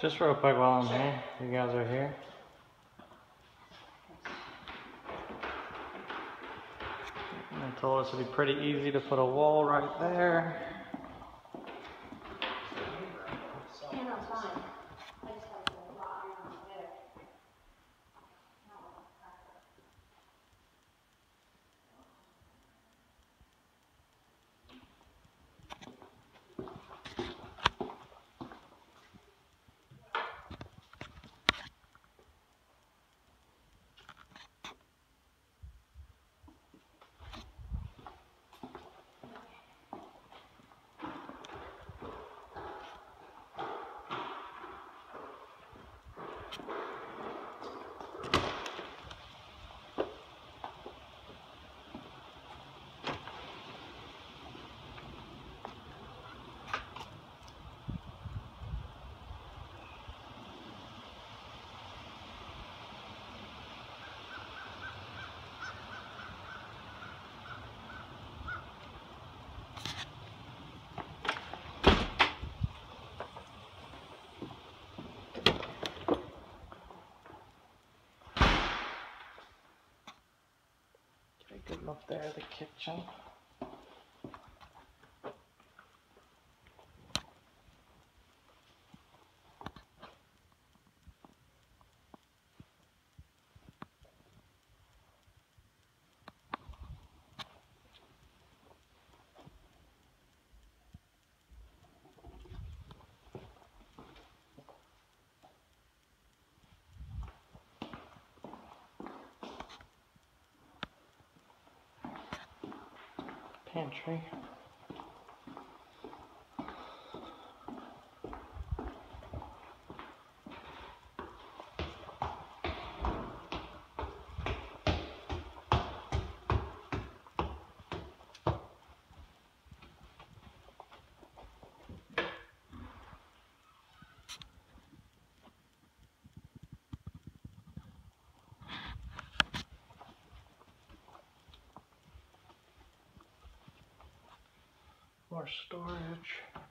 Just real quick while I'm here, you guys are here. They told us it'd be pretty easy to put a wall right there. Good look there, the kitchen. Pantry. More storage.